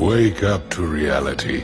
Wake up to reality.